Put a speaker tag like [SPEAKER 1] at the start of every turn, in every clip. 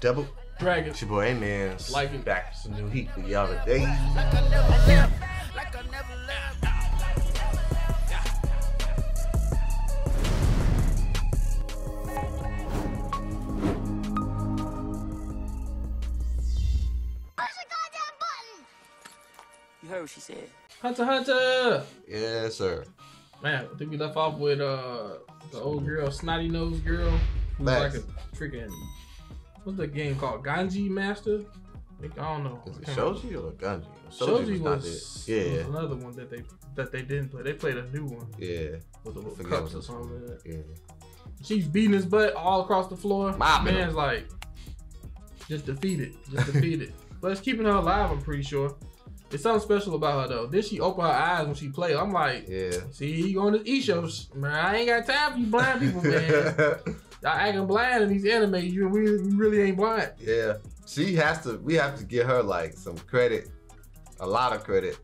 [SPEAKER 1] Double.
[SPEAKER 2] Dragon.
[SPEAKER 1] It's your boy A-Man.
[SPEAKER 2] Like it.
[SPEAKER 1] Back with some new heat for y'all today.
[SPEAKER 3] You heard what she said.
[SPEAKER 2] Hunter Hunter.
[SPEAKER 1] Yes, sir.
[SPEAKER 2] Man, I think we left off with uh the old girl, snotty nose girl. Who was like
[SPEAKER 1] Facts.
[SPEAKER 2] a freaking what's the game called? Gungi Master? Like, I don't know.
[SPEAKER 1] Is it
[SPEAKER 2] I can't remember.
[SPEAKER 1] Shoji or Gungi?
[SPEAKER 2] Shoji
[SPEAKER 1] not
[SPEAKER 2] was,
[SPEAKER 1] it. Yeah,
[SPEAKER 2] was another one that they that they didn't play. They played a new one
[SPEAKER 1] yeah,
[SPEAKER 2] with the little cups or something. Like that.
[SPEAKER 1] yeah.
[SPEAKER 2] She's beating his butt all across the floor.
[SPEAKER 1] Mopping
[SPEAKER 2] Man's
[SPEAKER 1] him.
[SPEAKER 2] like just defeated, just defeated. But it's keeping her alive. I'm pretty sure. It's something special about her though. Then she open her eyes when she play. I'm like,
[SPEAKER 1] Yeah.
[SPEAKER 2] see, he going to eat shows. Man, I ain't got time for you blind people, man. Y'all acting blind in these anime. You really, you really ain't blind.
[SPEAKER 1] yeah. She has to. We have to give her like some credit, a lot of credit,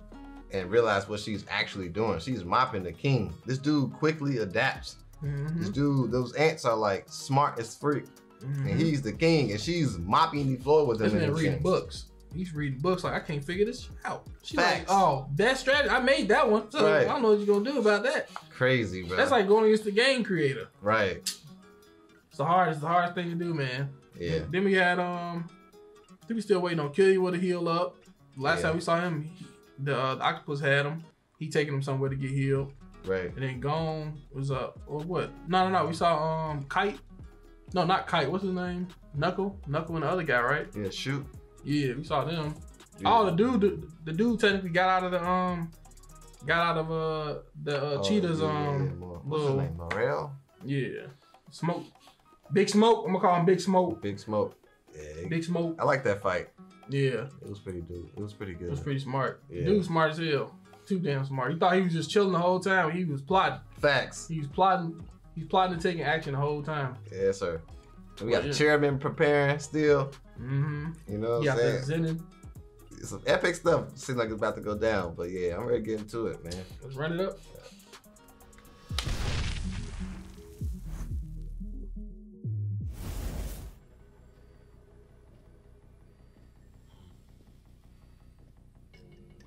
[SPEAKER 1] and realize what she's actually doing. She's mopping the king. This dude quickly adapts. This
[SPEAKER 2] Mhm,
[SPEAKER 1] dude, those ants are like smart as freak,
[SPEAKER 2] mhm.
[SPEAKER 1] and he's the king, and she's mopping the floor with
[SPEAKER 2] This
[SPEAKER 1] him. and
[SPEAKER 2] reading books. He's reading books like I can't figure this out. She's like,
[SPEAKER 1] Facts.
[SPEAKER 2] oh, that strategy. I made that one. So
[SPEAKER 1] Right.
[SPEAKER 2] I don't know what you're gonna do about that.
[SPEAKER 1] Crazy, bro.
[SPEAKER 2] That's like going against the game creator.
[SPEAKER 1] right.
[SPEAKER 2] It's the hardest, the hardest thing to do, man.
[SPEAKER 1] Yeah.
[SPEAKER 2] Then we had um, I think we still waiting on Killua with a heal up. Last
[SPEAKER 1] Yeah.
[SPEAKER 2] time we saw him, he, the, uh, the octopus had him. He taking him somewhere to get healed.
[SPEAKER 1] Right.
[SPEAKER 2] And then Gon was up or what? No, no, no. We saw um Kite. No, not Kite. What's his name? Knuckle. Knuckle and the other guy, right?
[SPEAKER 1] Yeah. Shoot.
[SPEAKER 2] Yeah, we saw them.
[SPEAKER 1] Yeah.
[SPEAKER 2] Oh, the dude, the, the dude technically got out of the um, got out of uh the uh,
[SPEAKER 1] Oh,
[SPEAKER 2] cheetahs
[SPEAKER 1] yeah,
[SPEAKER 2] um,
[SPEAKER 1] yeah, What's
[SPEAKER 2] little-
[SPEAKER 1] his name? Morel.
[SPEAKER 2] yeah, smoke, big smoke. I'm gonna call him Big Smoke.
[SPEAKER 1] Big Smoke. Yeah.
[SPEAKER 2] Big Smoke.
[SPEAKER 1] I like that fight.
[SPEAKER 2] Yeah,
[SPEAKER 1] It was pretty dude. It was pretty good.
[SPEAKER 2] it was pretty smart.
[SPEAKER 1] Yeah.
[SPEAKER 2] Dude, smart as hell. Too damn smart. He thought he was just chilling the whole time. He was plotting.
[SPEAKER 1] Facts.
[SPEAKER 2] He was plotting. He's plotting and taking action the whole time.
[SPEAKER 1] Yes, sir. We got
[SPEAKER 2] Oh, Yeah.
[SPEAKER 1] the chairman preparing still.
[SPEAKER 2] Mm-hmm.
[SPEAKER 1] You know what
[SPEAKER 2] He
[SPEAKER 1] I'm
[SPEAKER 2] got
[SPEAKER 1] saying? Some epic stuff seems like it's about to go down. But yeah, I'm ready to get into it, man.
[SPEAKER 2] Let's run it up.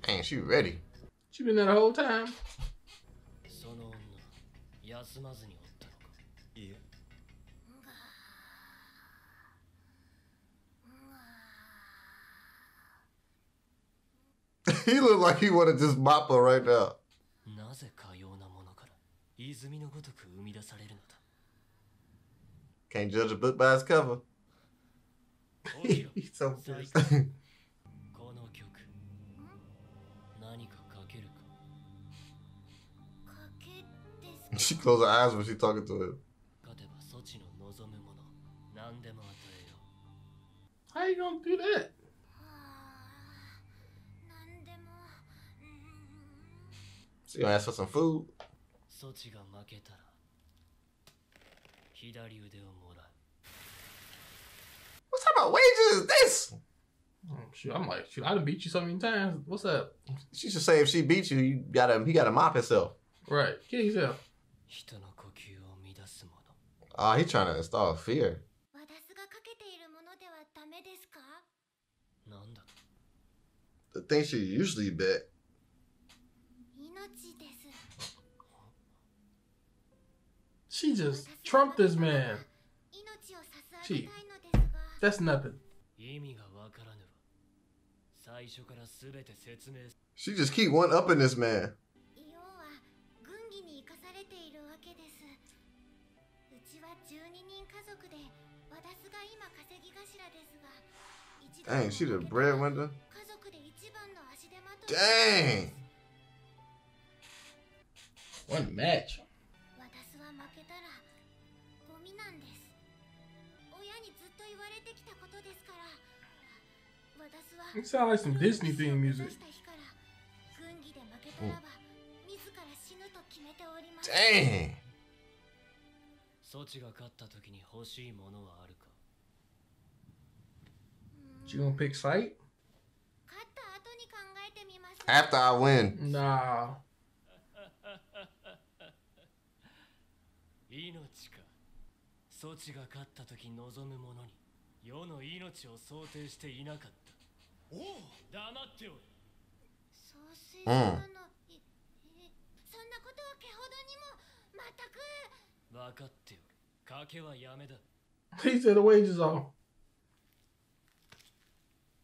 [SPEAKER 1] Ain't she ready?
[SPEAKER 2] She been there the whole time.
[SPEAKER 4] その女休まずにおったのかいえ
[SPEAKER 1] he look like he want to just mop her right now.
[SPEAKER 4] なぜかようなものから泉のごとく生み出されるのだ
[SPEAKER 1] Can't judge a book by its cover.
[SPEAKER 4] 起きろ
[SPEAKER 2] He's so
[SPEAKER 4] 最
[SPEAKER 2] pissed.
[SPEAKER 1] She closed her eyes when she talking to him.
[SPEAKER 2] How you gonna do that?
[SPEAKER 1] She gonna ask for some food. What's type of wages this?
[SPEAKER 2] Shoot, I'm like, shoot, I done beat you so many times. What's up?
[SPEAKER 1] She should say if she beat you, you gotta he gotta mop himself.
[SPEAKER 2] Right.
[SPEAKER 4] Get himself.
[SPEAKER 1] Ah, he trying to install fear. The thing she usually bet.
[SPEAKER 2] She just trumped this man.
[SPEAKER 5] She,
[SPEAKER 2] that's nothing.
[SPEAKER 1] She just keep one up in this man.
[SPEAKER 5] けですうちは12人家族で私が今稼ぎ頭ですが一度
[SPEAKER 1] Dang, she the breadwinner.
[SPEAKER 5] 家族で一番の足手まとい
[SPEAKER 1] Dang.
[SPEAKER 2] One match.
[SPEAKER 5] 私は負けたらゴミなんです親にずっと言われてきたことですから私は
[SPEAKER 2] It sound like some Disney theme music.
[SPEAKER 5] した日から軍議で負けたらば自ら 死ぬと決めております。
[SPEAKER 1] Dang.
[SPEAKER 4] 措置が勝った時に欲しいものはあるか
[SPEAKER 2] ？She gonna pick fight?
[SPEAKER 5] 勝った後に考えてみます。
[SPEAKER 1] After I win.
[SPEAKER 2] Nah.
[SPEAKER 4] 命か。措置が勝った時望むものに。世の命を想定していなかった。
[SPEAKER 3] おお
[SPEAKER 4] 黙っておれ。
[SPEAKER 5] 総帥様の、いえそんなことはけほどにも全く
[SPEAKER 4] 分かっておる賭けはやめだ
[SPEAKER 2] He said the wages off.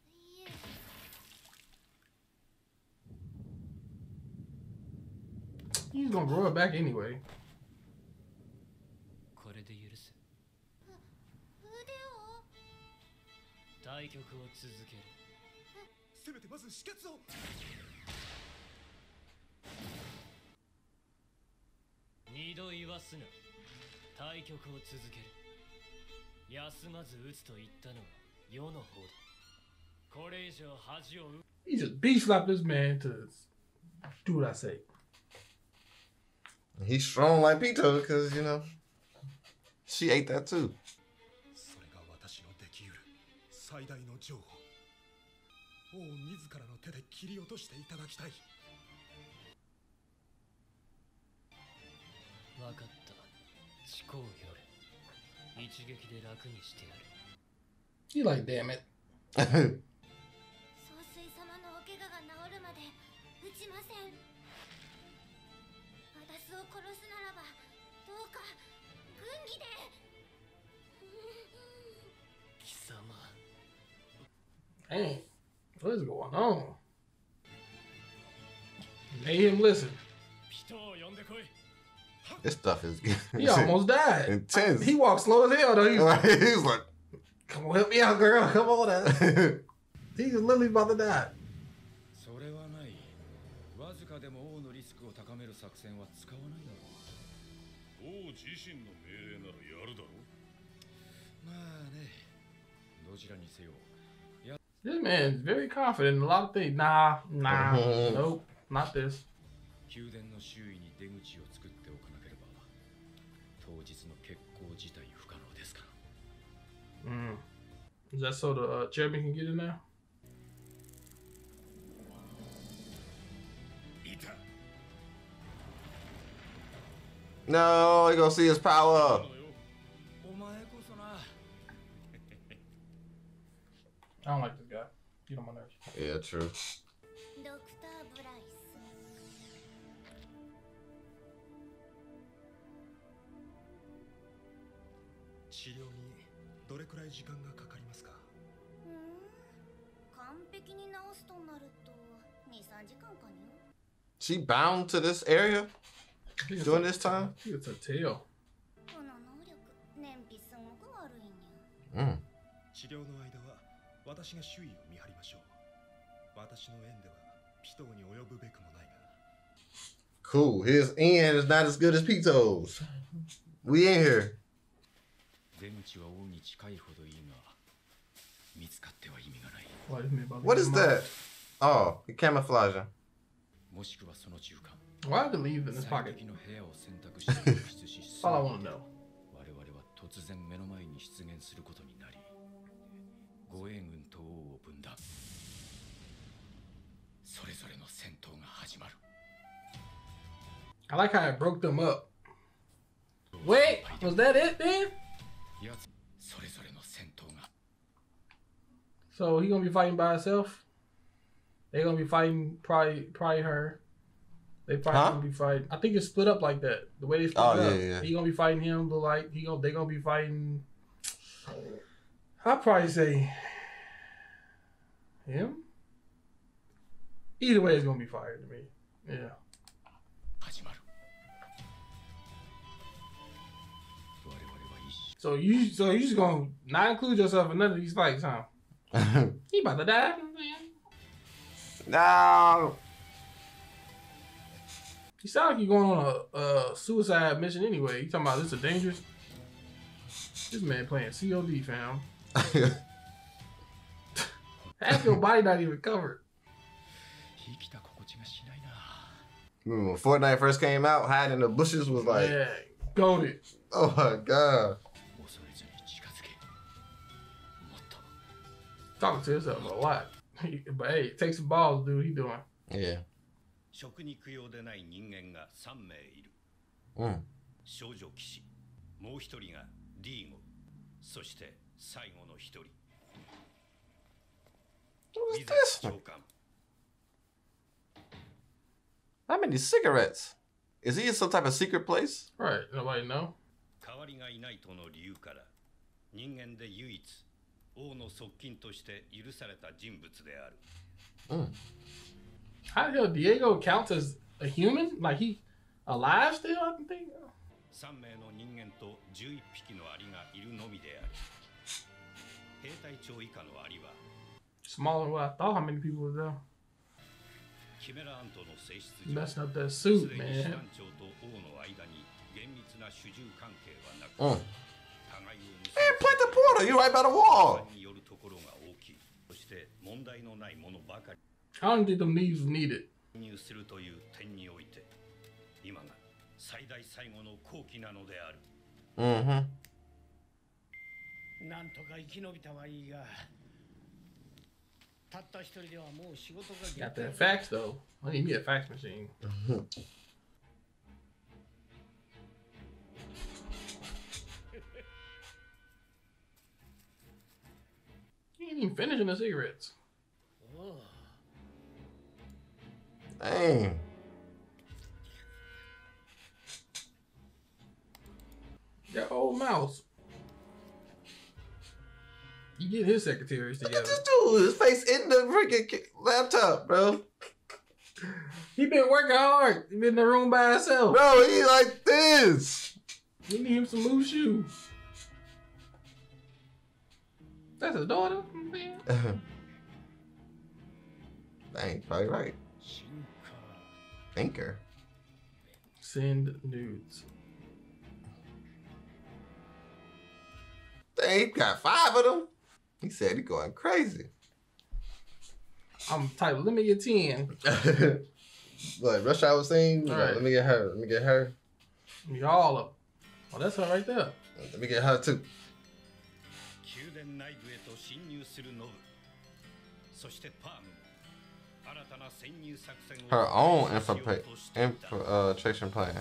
[SPEAKER 5] いえ
[SPEAKER 2] He's gonna grow it back anyway.
[SPEAKER 4] これで許す
[SPEAKER 5] 腕を
[SPEAKER 4] 対局を続ける
[SPEAKER 3] せめてまず止血を
[SPEAKER 4] すが対局を続ける休まず打つと言ったのは世の方だこれ以上恥を
[SPEAKER 2] He just beef slapped this man to do what I say.
[SPEAKER 1] He's strong like Pitou because, you know, she ate that too.
[SPEAKER 4] 分かった思考よれ一撃で楽にしてやる
[SPEAKER 2] He like, damn it.
[SPEAKER 5] 総帥様のお怪我が治るまで撃ちません私を殺すならばどうか軍議で
[SPEAKER 4] 貴様
[SPEAKER 2] Dang. What is going on? Made him listen.
[SPEAKER 4] 人を呼んでこい
[SPEAKER 1] this stuff is
[SPEAKER 2] He almost died.
[SPEAKER 1] intense.
[SPEAKER 2] He walked slow as hell though. He was
[SPEAKER 1] Like, he's like,
[SPEAKER 2] come on, help me out, girl. Come on. Now. He was literally about to die.
[SPEAKER 6] それはないわずかでも王のリスクを高める作戦は使わないだろう
[SPEAKER 7] 王自身の命令ならやるだろ
[SPEAKER 6] まあねどちらにせよ
[SPEAKER 2] This man is very confident in a lot of things. Nah, nah,
[SPEAKER 1] Mhm.
[SPEAKER 2] nope, not this.
[SPEAKER 6] 宮殿の周囲に出口を作っておかなければ 当日の決行自体不可能ですから
[SPEAKER 2] Mm. Is that so the uh, chairman can get in there?
[SPEAKER 7] いた
[SPEAKER 1] no, you gonna see his power.
[SPEAKER 6] お前こそな
[SPEAKER 2] I don't like this guy. Get on my nerves.
[SPEAKER 1] Yeah, true.
[SPEAKER 3] どれくらい時間がかかりますか
[SPEAKER 5] 完璧に直すとなると23時間かに
[SPEAKER 1] She bound to this area during this time?
[SPEAKER 2] It's a tail.
[SPEAKER 5] この能力、燃費すごく悪いにゃ。
[SPEAKER 1] うん。
[SPEAKER 3] 治療の間は私が周囲を見張りましょう。私の縁ではピトーに及ぶべくもないが。
[SPEAKER 1] Cool. His end is not as good as Pitou's. We in here.
[SPEAKER 6] 出口は王に近いほどいいが見つかっては意味がない
[SPEAKER 2] Why this man about to
[SPEAKER 1] What
[SPEAKER 2] get
[SPEAKER 1] is
[SPEAKER 2] him
[SPEAKER 1] that?
[SPEAKER 2] out?
[SPEAKER 1] Oh, he camouflaging.
[SPEAKER 6] もしくはその中間
[SPEAKER 2] Why did they leave in his
[SPEAKER 6] 最
[SPEAKER 2] pocket?
[SPEAKER 6] 適の部屋を選択して脱出し
[SPEAKER 2] That's all I want to know.
[SPEAKER 6] 我々は突然目の前に出現することになり護衛軍と王を分断それぞれの戦闘が始まる
[SPEAKER 2] I like how it broke them up. Wait, was that it then? So he gonna be fighting by himself? They gonna be fighting probably probably her. They probably
[SPEAKER 1] Huh?
[SPEAKER 2] gonna be fighting. I think it's split up like that. The way they split
[SPEAKER 1] Oh,
[SPEAKER 2] up.
[SPEAKER 1] yeah, yeah.
[SPEAKER 2] He gonna be fighting him, but like he gonna they gonna be fighting. I'd probably say him. Either way, it's gonna be fired to me. Yeah. So you so you just gonna not include yourself in none of these fights, huh? he about to die.
[SPEAKER 1] No.
[SPEAKER 2] You sound like you're going on a, a suicide mission anyway. You talking about this is dangerous? This man playing COD, fam. Half your body not even covered.
[SPEAKER 1] Remember when Fortnite first came out, hiding in the bushes was like,
[SPEAKER 2] yeah, it.
[SPEAKER 1] Oh my god.
[SPEAKER 2] Talking to himself a lot. but hey, take some balls, dude. He doing.
[SPEAKER 1] Yeah.
[SPEAKER 7] 職に供養でない人間が3名いる
[SPEAKER 1] Mm.
[SPEAKER 7] 少女騎士もう一人がディーゴそして 最後の一人
[SPEAKER 1] What
[SPEAKER 7] リ
[SPEAKER 1] is
[SPEAKER 7] ザ
[SPEAKER 1] this?
[SPEAKER 7] 長官
[SPEAKER 1] How many cigarettes? Is he in some type of secret place?
[SPEAKER 2] Right. Nobody know.
[SPEAKER 7] 代わりがいないとの理由から人間で唯一 王の側近として許された人物である
[SPEAKER 2] How the hell Diego counts as a human? Like he alive still? I think.
[SPEAKER 7] 3名の人間と11匹のアリがいるのみである兵隊長以下のアリは
[SPEAKER 2] Smaller than I thought. How many people was there?
[SPEAKER 7] キメラアントの性質上
[SPEAKER 2] Messing up that
[SPEAKER 7] す
[SPEAKER 2] suit,
[SPEAKER 7] でに師
[SPEAKER 2] man.
[SPEAKER 7] 団長と王の間に厳密な主従関係はなく、
[SPEAKER 1] Mm.
[SPEAKER 7] 互いを結
[SPEAKER 1] Hey,
[SPEAKER 7] ぶ
[SPEAKER 1] put the portal. You right by the wall.
[SPEAKER 7] によるところが大きいそして問題のないものばかり
[SPEAKER 2] I don't think them leaves was needed.
[SPEAKER 7] 入するという点において今が最大最後の好機なのである
[SPEAKER 1] Mm-hmm.
[SPEAKER 8] なんとか生き延びたはいいがたった一人ではもう仕事が
[SPEAKER 2] Got
[SPEAKER 8] 限
[SPEAKER 2] that
[SPEAKER 8] 界
[SPEAKER 2] fax though. I need me a fax machine. He ain't even finishing the cigarettes.
[SPEAKER 8] おう
[SPEAKER 1] Dang.
[SPEAKER 2] That old mouse. You get his secretaries
[SPEAKER 1] Look at
[SPEAKER 2] together.
[SPEAKER 1] this dude. His face in the freaking laptop, bro.
[SPEAKER 2] He been working hard. He been in the room by himself.
[SPEAKER 1] Bro, he like this.
[SPEAKER 2] We need him some loose shoes. That's his daughter.
[SPEAKER 1] Dang, probably right.
[SPEAKER 8] 進化
[SPEAKER 1] Thinker.
[SPEAKER 2] Send nudes.
[SPEAKER 1] Dang, he got five of them. He said he going crazy.
[SPEAKER 2] I'm type. Let me get ten.
[SPEAKER 1] like Rush Hour scene?
[SPEAKER 2] All right.
[SPEAKER 1] Let me get her. Let me get her.
[SPEAKER 2] Y'all up. Oh, that's her right there.
[SPEAKER 1] Let me get her too.
[SPEAKER 7] 連内部へと侵入するノブそしてパーム新たな潜入作戦
[SPEAKER 1] Her own infiltration uh, plan.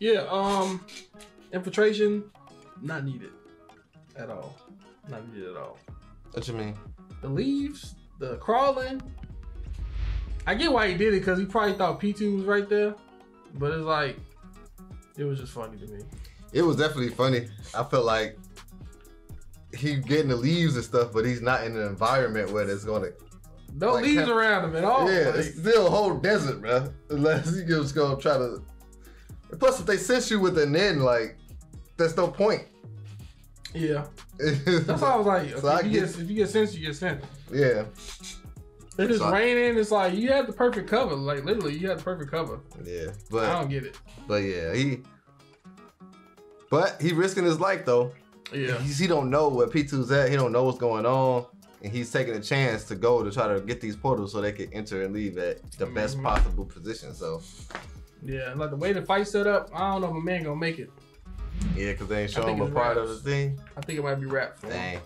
[SPEAKER 2] Yeah, um, infiltration, not needed at all. Not needed at all.
[SPEAKER 1] What you mean?
[SPEAKER 2] The leaves, the crawling. I get why he did it because he probably thought Pitou was right there, but it's like it was just funny to me.
[SPEAKER 1] It was definitely funny. I felt like he getting the leaves and stuff, but he's not in an environment where it's gonna.
[SPEAKER 2] No
[SPEAKER 1] Like,
[SPEAKER 2] leaves
[SPEAKER 1] kind-
[SPEAKER 2] around him at all.
[SPEAKER 1] yeah,
[SPEAKER 2] Like,
[SPEAKER 1] it's still a whole desert, bro. Unless you just gonna try to. Plus, if they sense you with an end, like, there's no point.
[SPEAKER 2] yeah. That's why I was like,
[SPEAKER 1] So
[SPEAKER 2] okay,
[SPEAKER 1] I
[SPEAKER 2] if, you
[SPEAKER 1] get-
[SPEAKER 2] get, if you get sent, you get sent.
[SPEAKER 1] yeah,
[SPEAKER 2] If it's
[SPEAKER 1] So I-
[SPEAKER 2] raining, it's like you had the perfect cover. Like literally, you had the perfect cover.
[SPEAKER 1] yeah, but I
[SPEAKER 2] don't get it.
[SPEAKER 1] but yeah, he. But he risking his life though.
[SPEAKER 2] Yeah.
[SPEAKER 1] He's, he don't know where Pitou's at. He don't know what's going on. And he's taking a chance to go to try to get these portals so they can enter and leave at the best
[SPEAKER 2] Mhm.
[SPEAKER 1] possible position. So
[SPEAKER 2] Yeah, like the way the fight set up, I don't know if a man gonna make it.
[SPEAKER 1] yeah, because they ain't showing him a part of the thing.
[SPEAKER 2] I think it might be wrapped for him.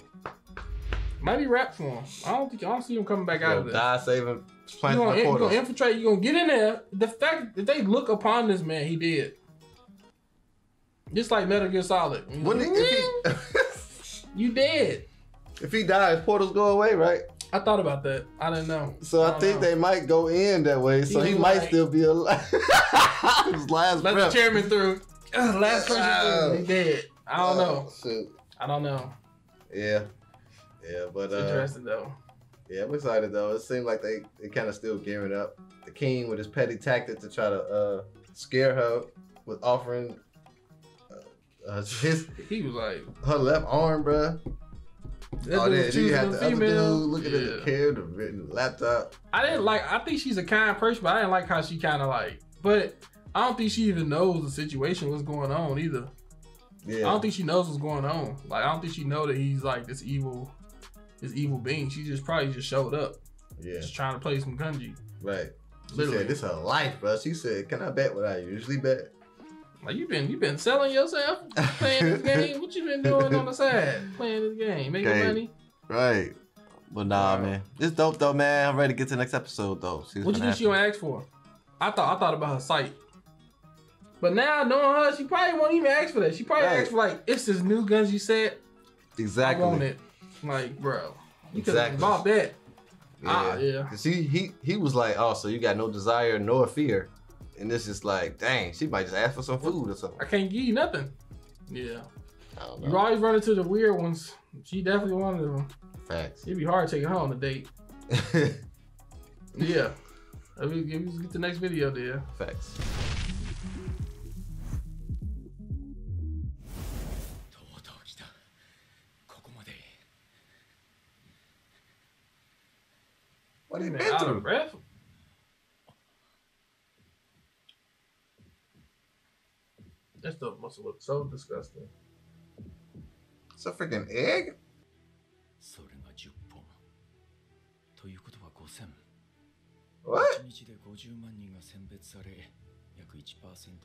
[SPEAKER 2] Might be wrapped for him. I don't think I don't see him coming back out of
[SPEAKER 1] Gonna
[SPEAKER 2] this.
[SPEAKER 1] die saving
[SPEAKER 2] You gonna,
[SPEAKER 1] the
[SPEAKER 2] you
[SPEAKER 1] portals.
[SPEAKER 2] gonna infiltrate. You gonna get in there. The fact that they look upon this man, he did. Just like Metal Gear Solid. Like,
[SPEAKER 1] if he
[SPEAKER 2] you dead.
[SPEAKER 1] if he dies, portals go away, right?
[SPEAKER 2] I thought about that. I didn't know.
[SPEAKER 1] So I,
[SPEAKER 2] don't
[SPEAKER 1] think
[SPEAKER 2] know.
[SPEAKER 1] they might go in that way. So
[SPEAKER 2] He
[SPEAKER 1] he might
[SPEAKER 2] like-
[SPEAKER 1] still be alive. His last
[SPEAKER 2] let the
[SPEAKER 1] breath.
[SPEAKER 2] chairman through. Ugh, last person through. Uh, he dead. I don't uh, know.
[SPEAKER 1] Oh, shoot.
[SPEAKER 2] I don't know.
[SPEAKER 1] Yeah. Yeah, but
[SPEAKER 2] It's
[SPEAKER 1] uh,
[SPEAKER 2] interesting though.
[SPEAKER 1] yeah, I'm excited though. It seemed like they, they kind of still gearing up. The king with his petty tactic to try to uh, scare her with offering uh, uh, his
[SPEAKER 2] He was like,
[SPEAKER 1] her left arm, bruh.
[SPEAKER 2] that
[SPEAKER 1] oh,
[SPEAKER 2] dude
[SPEAKER 1] then you had the other
[SPEAKER 2] female.
[SPEAKER 1] dude looking at the
[SPEAKER 2] Yeah.
[SPEAKER 1] kid, the written laptop.
[SPEAKER 2] I didn't like. I think she's a kind person, but I didn't like how she kind of like. But I don't think she even knows the situation, what's going on either.
[SPEAKER 1] Yeah,
[SPEAKER 2] I don't think she knows what's going on. Like I don't think she know that he's like this evil, this evil being. She just probably just showed up,
[SPEAKER 1] yeah,
[SPEAKER 2] just trying to play some Gungi.
[SPEAKER 1] right. She
[SPEAKER 2] Literally.
[SPEAKER 1] said, "This her life, bro." She said, "Can I bet what I usually bet?"
[SPEAKER 2] Like you been you been selling yourself playing this game. What you been doing on the side playing this game, making
[SPEAKER 1] Okay.
[SPEAKER 2] money?
[SPEAKER 1] Right. But nah,
[SPEAKER 2] Wow.
[SPEAKER 1] man, it's dope though, man. I'm ready to get to the next episode though. See what's
[SPEAKER 2] What you think she gonna ask for? I thought I thought about her sight. But now knowing her, she probably won't even ask for that. She probably
[SPEAKER 1] Right.
[SPEAKER 2] ask for like, "It's this new guns you said.
[SPEAKER 1] Exactly.
[SPEAKER 2] I want it." Like, bro, you could have
[SPEAKER 1] Exactly.
[SPEAKER 2] bought that.
[SPEAKER 1] Yeah.
[SPEAKER 2] Ah, yeah.
[SPEAKER 1] Cause he he he was like, oh, so you got no desire nor fear, and this is like, dang, she might just ask for some food or something.
[SPEAKER 2] I can't give you nothing. Yeah,
[SPEAKER 1] I don't
[SPEAKER 2] you always run into the weird ones. She definitely one of them.
[SPEAKER 1] Facts.
[SPEAKER 2] It'd be hard taking her on a date. Yeah. Let me get get the next video there.
[SPEAKER 1] Facts. What they
[SPEAKER 2] Man,
[SPEAKER 1] been
[SPEAKER 2] out of
[SPEAKER 1] through?
[SPEAKER 2] breath. That stuff must have looked so disgusting.
[SPEAKER 1] It's a freaking egg.
[SPEAKER 6] それが10本ということは5000
[SPEAKER 1] What?
[SPEAKER 6] 1日で50万人が選別され約1%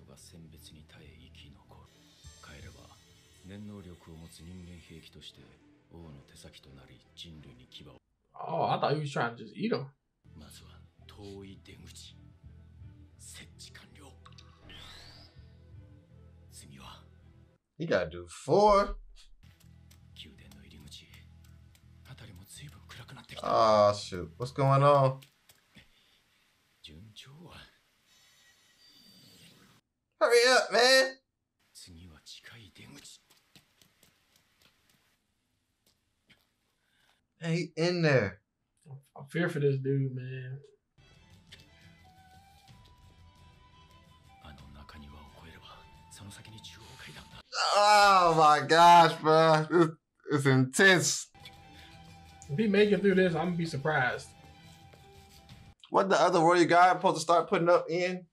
[SPEAKER 6] が選別に耐え生き残る帰れば念能力を持つ人間兵器として王の手先となり人類に牙を
[SPEAKER 2] Oh, I thought he was trying to just eat
[SPEAKER 6] him.
[SPEAKER 1] He gotta do four. Oh shoot, what's going on? Hurry up, man! He in there.
[SPEAKER 2] I fear for this dude, man.
[SPEAKER 1] Oh my gosh, bro. It's, it's intense.
[SPEAKER 2] If he make it through this, I'm gonna be surprised.
[SPEAKER 1] What the other warrior guy supposed to start putting up in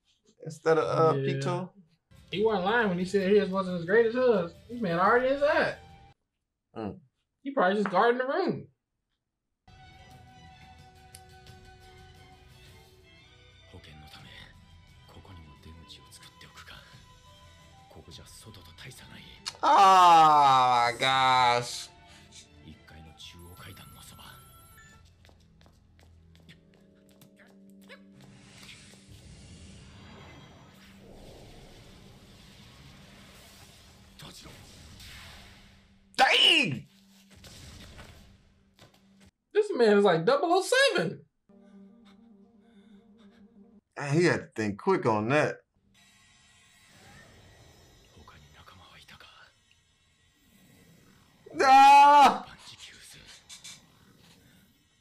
[SPEAKER 1] instead of uh,
[SPEAKER 2] yeah.
[SPEAKER 1] Pitou?
[SPEAKER 2] He wasn't lying when he said his wasn't as great as us. This man already is that.
[SPEAKER 1] Mm.
[SPEAKER 2] He probably just guarding the room.
[SPEAKER 1] Oh my gosh. Dang!
[SPEAKER 2] This man is like 007.
[SPEAKER 1] He had to think quick on that.
[SPEAKER 6] No!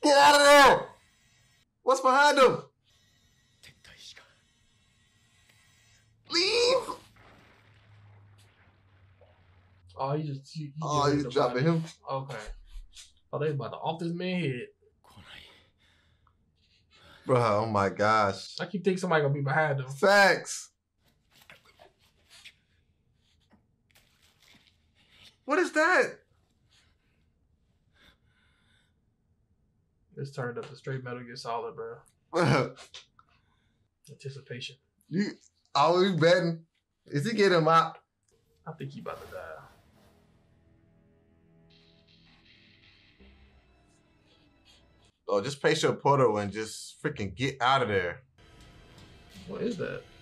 [SPEAKER 1] Get out of there! What's behind him? Leave!
[SPEAKER 2] Oh, oh you just you, you
[SPEAKER 1] oh, you dropping
[SPEAKER 2] body.
[SPEAKER 1] him?
[SPEAKER 2] Okay. Oh, they about to off this man head.
[SPEAKER 1] Bro, oh my gosh.
[SPEAKER 2] I keep thinking somebody gonna be behind him.
[SPEAKER 1] Facts. What is that?
[SPEAKER 2] It's turned up The straight Metal gets Solid, bro. Anticipation.
[SPEAKER 1] You always betting. Is he getting my
[SPEAKER 2] I think he about to die.
[SPEAKER 1] Oh, just pace your portal and just freaking get out of there.
[SPEAKER 2] What is that?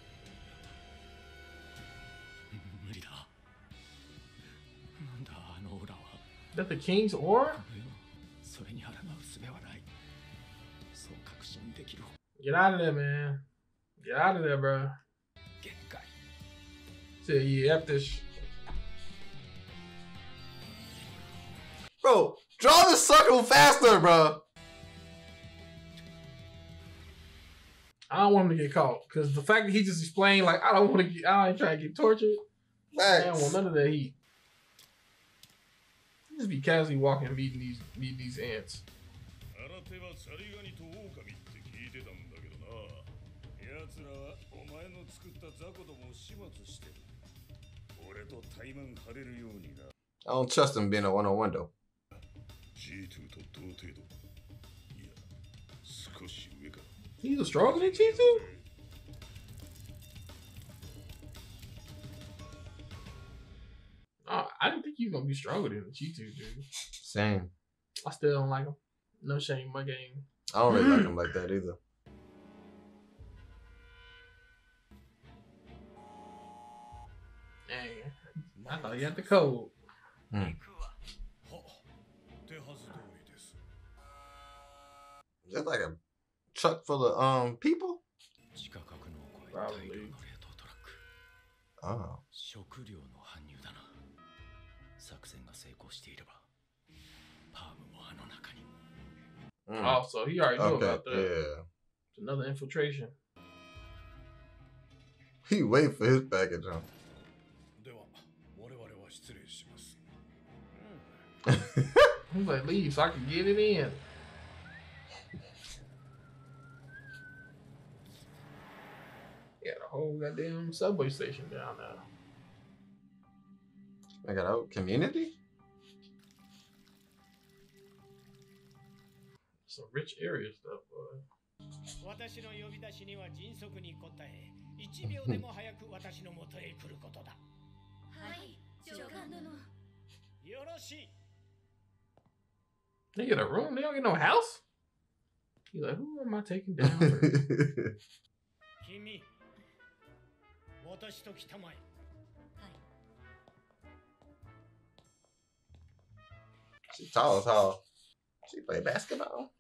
[SPEAKER 2] That the king's aura? Get out of there, man. Get out of there, bro.
[SPEAKER 6] 限界
[SPEAKER 2] Said, yeah, F this.
[SPEAKER 1] Bro, draw the circle faster, bro.
[SPEAKER 2] I don't want him to get caught because the fact that he just explained, like, I don't want to get, I ain't trying to get tortured. I don't want
[SPEAKER 1] Facts.
[SPEAKER 2] none of that heat. He Just be casually walking, meeting these, meeting these ants.
[SPEAKER 3] 新手はザリガニとオオカミって聞いてたんだけどな奴らはお前の作った雑魚どもを始末してる俺と対マン張れるようにな
[SPEAKER 1] I don't trust him being a one on one though.
[SPEAKER 3] G2 と同程度いや少し上か
[SPEAKER 2] He's a stronger than Chizu? Uh, I didn't think he was gonna be stronger than Chizu, dude.
[SPEAKER 1] Same.
[SPEAKER 2] I still don't like him. No shame in my game.
[SPEAKER 1] I don't really like him like that either.
[SPEAKER 2] I thought he had the code.
[SPEAKER 3] は手はず通りです
[SPEAKER 1] Just like a truck full of um people.
[SPEAKER 6] 地下格納庫へ大量の冷凍トラック
[SPEAKER 1] Oh.
[SPEAKER 6] 食料の搬入だな作戦が成功していればパームもあの中に
[SPEAKER 1] Mm.
[SPEAKER 2] Oh, so he already knew
[SPEAKER 1] Okay,
[SPEAKER 2] about that.
[SPEAKER 1] yeah.
[SPEAKER 2] It's another infiltration.
[SPEAKER 1] He wait for his package, huh?
[SPEAKER 2] He's like, leave so I can get it in. Got a whole goddamn subway station down there.
[SPEAKER 1] I got a community.
[SPEAKER 2] Some rich area stuff, boy.
[SPEAKER 8] 私の呼び出しには迅速に答え1秒でも早く私のもとへ来ることだ
[SPEAKER 5] はい長官殿
[SPEAKER 8] よろしい
[SPEAKER 2] they get a room. They don't get no house. He's like, who am I taking down?
[SPEAKER 8] Kimi,
[SPEAKER 1] She tall as hell. She play basketball.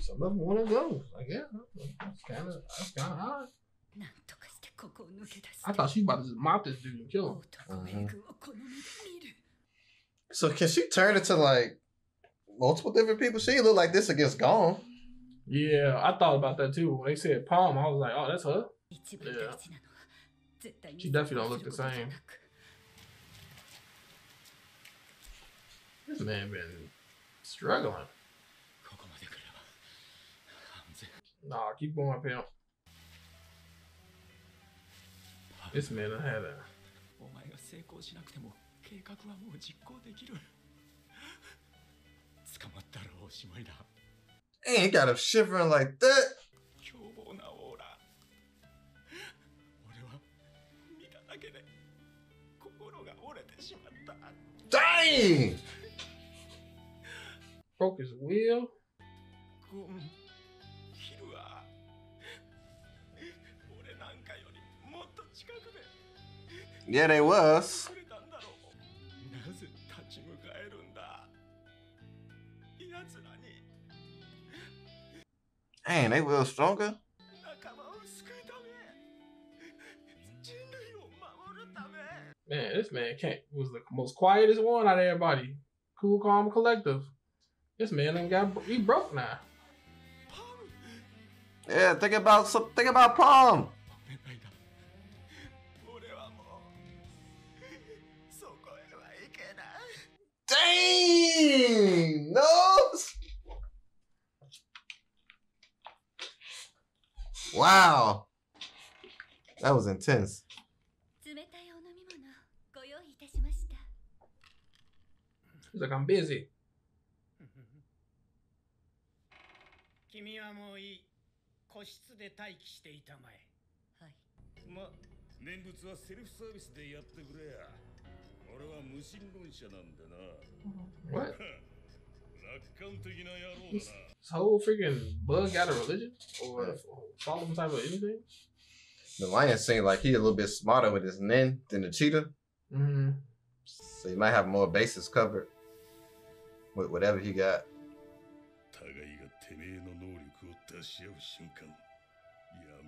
[SPEAKER 2] Some of them want to go. I guess that's kind of that's kind of
[SPEAKER 9] hard.
[SPEAKER 2] I thought she about to mop this dude and kill him.
[SPEAKER 1] So can she turn into like multiple different people? She look like this against Gon.
[SPEAKER 2] Yeah, I thought about that too. When they said Palm, I was like, oh, that's her.
[SPEAKER 9] Yeah.
[SPEAKER 2] She definitely don't look the same. This man been struggling. Nah, keep going, pimp. This man done had a
[SPEAKER 6] お前が成功しなくても計画はもう実行できる捕まったらおしまいだ
[SPEAKER 1] And he got him shivering like that.
[SPEAKER 6] 凶暴なオーラ俺は見ただけで心が折れてしまった
[SPEAKER 1] Dang!
[SPEAKER 2] broke his wheel.
[SPEAKER 6] ゴンヒ
[SPEAKER 1] Yeah, they was. Dang, they were stronger?
[SPEAKER 2] Man, this man can't was the most quietest one out of everybody. Cool, calm, collective. This man ain't got he broke now.
[SPEAKER 1] Yeah, think about some think about Palm. No. Wow. That was intense.
[SPEAKER 5] 冷たいお飲み物ご用意いたしました
[SPEAKER 2] He's like, I'm busy.
[SPEAKER 8] 君はもういい個室で待機していたまえ
[SPEAKER 3] ま念仏はセルフサービスでやってくれや
[SPEAKER 2] What? This, whole freaking bug out of religion or follow some type of anything?
[SPEAKER 1] The lion seemed like he a little bit smarter with his Nen than the cheetah.
[SPEAKER 2] Mm-hmm.
[SPEAKER 1] So he might have more bases covered with whatever he got.
[SPEAKER 3] 互いがてめえの能力を出し合う瞬間や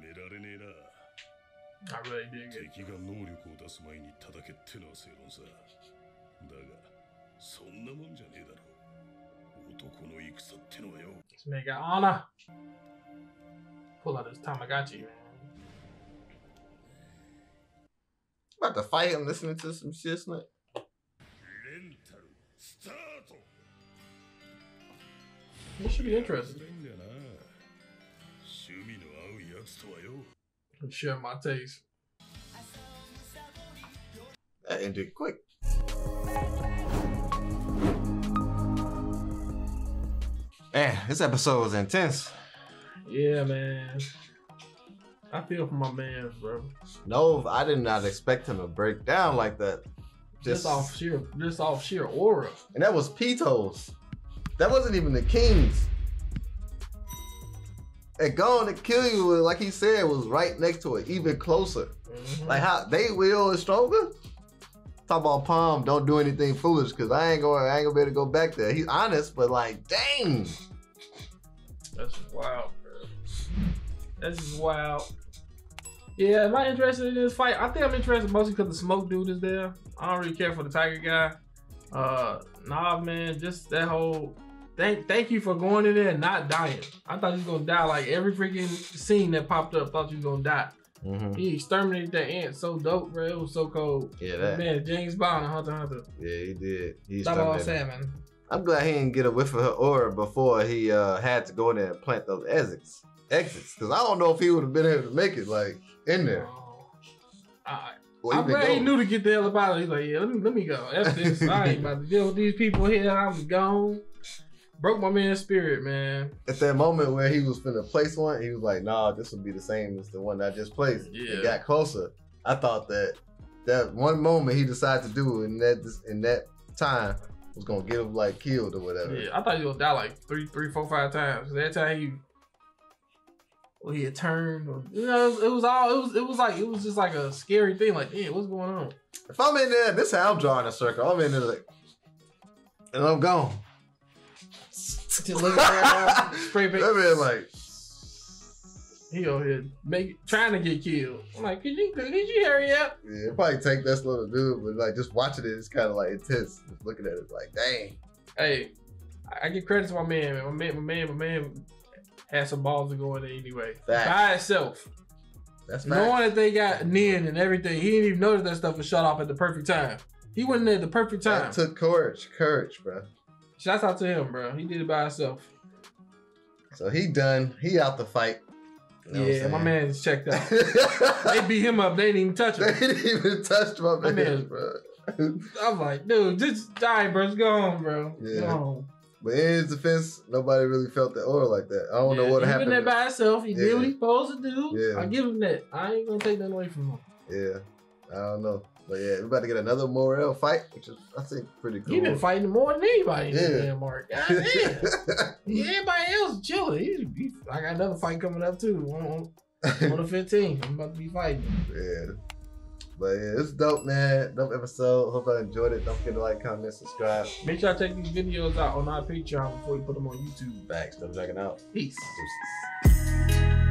[SPEAKER 3] められねえな。
[SPEAKER 2] I really get
[SPEAKER 3] 敵が能力を出す前に叩けってのは正論さだがそんなもんじゃねえだろ男の戦ってのはよ
[SPEAKER 2] this man got honor. Pull out his Tamagotchi, man.
[SPEAKER 1] About to fight him listening to some shit. Snap.
[SPEAKER 3] レンタルスタート
[SPEAKER 2] This should be interesting.
[SPEAKER 3] 趣味の合うやつとはよ
[SPEAKER 2] Share my taste.
[SPEAKER 1] That ended quick. Man, this episode was intense.
[SPEAKER 2] Yeah, man. I feel for my man, bro.
[SPEAKER 1] No, I did not expect him to break down like that.
[SPEAKER 2] Just off sheer, just off sheer aura.
[SPEAKER 1] And that was Pitou's. That wasn't even the Kings. And going to kill you, like he said, was right next to it, even closer.
[SPEAKER 2] Mhm.
[SPEAKER 1] Like how they will is stronger. Talk about Palm, don't do anything foolish, cause I ain't going, I ain't gonna be able to go back there. He's honest, but like, dang.
[SPEAKER 2] That's wild, bro. That's just wild. Yeah, am I interested in this fight? I think I'm interested mostly because the smoke dude is there. I don't really care for the tiger guy. Uh, nah, man, just that whole. Thank, thank you for going in there and not dying. I thought you was gonna die. Like every freaking scene that popped up, thought you was gonna die.
[SPEAKER 1] Mhm.
[SPEAKER 2] He exterminated that ant so dope, bro. It was so cold.
[SPEAKER 1] Yeah, that.
[SPEAKER 2] Man, James Bond, Hunter Hunter.
[SPEAKER 1] Yeah, he did. He
[SPEAKER 2] Double
[SPEAKER 1] exterminated.
[SPEAKER 2] salmon.
[SPEAKER 1] I'm glad he didn't get a whiff of her aura before he uh, had to go in there and plant those exits. Exits, because I don't know if he would have been able to make it like in there.
[SPEAKER 2] I,
[SPEAKER 1] Or
[SPEAKER 2] I'm glad he knew to get the hell about it. He's like, yeah, let me let me go. F this. I ain't about to deal with these people here. I'm gone. Broke my man's spirit, man.
[SPEAKER 1] At that moment where he was finna place one, he was like, "Nah, this will be the same as the one that I just placed."
[SPEAKER 2] Yeah.
[SPEAKER 1] It got closer. I thought that that one moment he decided to do in that in that time was gonna get him like killed or whatever.
[SPEAKER 2] Yeah, I thought he was gonna die like three, three, four, five times. That time he, well, he had turned, or, you know, it was, it was all, it was, it was like, it was just like a scary thing. Like, yeah, what's going on?
[SPEAKER 1] If I'm in there, this is how I'm drawing a circle. I'm in there like, and I'm gone.
[SPEAKER 2] Just looking around, spray paint.
[SPEAKER 1] That man like,
[SPEAKER 2] He over here make trying to get killed. I'm like, could you, could you hurry up?
[SPEAKER 1] yeah, it probably take that slow to do, but like just watching it, it's kind of like intense. Just looking at it, like, dang.
[SPEAKER 2] Hey, I- I give credit to my man, man. My man, my man, my man had some balls to go in there anyway.
[SPEAKER 1] Facts.
[SPEAKER 2] By itself.
[SPEAKER 1] That's
[SPEAKER 2] Knowing
[SPEAKER 1] fact.
[SPEAKER 2] that they got Nen and everything, he didn't even notice that stuff was shut off at the perfect time. He went in there at the perfect time.
[SPEAKER 1] That took courage, courage, bro.
[SPEAKER 2] Shouts out to him, bro. He did it by himself.
[SPEAKER 1] So he done. He out the fight. You know
[SPEAKER 2] yeah, my
[SPEAKER 1] saying?
[SPEAKER 2] man is checked out. they beat him up. They didn't even touch him.
[SPEAKER 1] They didn't even touch my
[SPEAKER 2] My
[SPEAKER 1] man, bro.
[SPEAKER 2] I'm like, dude, just die, bro. Just go home, bro.
[SPEAKER 1] Yeah.
[SPEAKER 2] Go home.
[SPEAKER 1] But in his defense, nobody really felt that aura like that. I don't know what
[SPEAKER 2] he
[SPEAKER 1] happened.
[SPEAKER 2] He been there by himself. He
[SPEAKER 1] Yeah.
[SPEAKER 2] did what he supposed to do.
[SPEAKER 1] Yeah.
[SPEAKER 2] I give him that. I ain't gonna take that away from him.
[SPEAKER 1] Yeah, I don't know. But yeah, we're about to get another Morel fight, which is I think pretty cool.
[SPEAKER 2] He been fighting more than anybody in
[SPEAKER 1] Yeah.
[SPEAKER 2] this damn mark. God damn. Everybody else chilling. He, he, I got another fight coming up too on, on, on the 15th. I'm about to be fighting.
[SPEAKER 1] yeah. But yeah, it's dope, man. Dope episode. Hope I enjoyed it. Don't forget to like, comment, subscribe.
[SPEAKER 2] Make sure I check these videos out on our Patreon before you put them on YouTube.
[SPEAKER 1] Thanks. Stop checking out.
[SPEAKER 2] Peace.
[SPEAKER 1] Deuces.